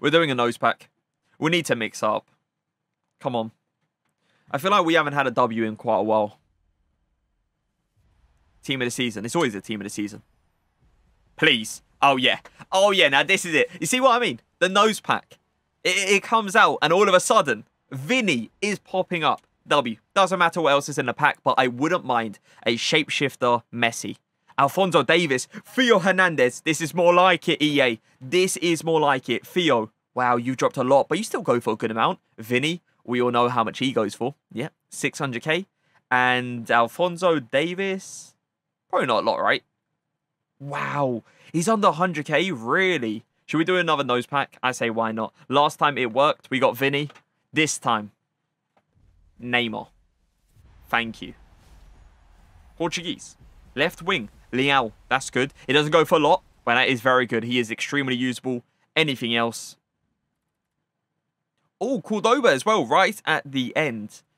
We're doing a nose pack. We need to mix up. Come on. I feel like we haven't had a W in quite a while. Team of the season. It's always a team of the season. Please. Oh, yeah. Oh, yeah. Now, this is it. You see what I mean? The nose pack. It, it comes out, and all of a sudden, Vinny is popping up. W. Doesn't matter what else is in the pack, but I wouldn't mind a shapeshifter Messi. Alphonso Davies, Theo Hernandez. This is more like it, EA. This is more like it. Theo, wow, you dropped a lot, but you still go for a good amount. Vinny, we all know how much he goes for. Yeah, 600k. And Alphonso Davies, probably not a lot, right? Wow, he's under 100k, really? Should we do another nose pack? I say, why not? Last time it worked, we got Vinny. This time, Neymar. Thank you. Portuguese. Left wing. Leão. That's good. It doesn't go for a lot, but that is very good. He is extremely usable. Anything else? Oh, Cordoba as well, right at the end.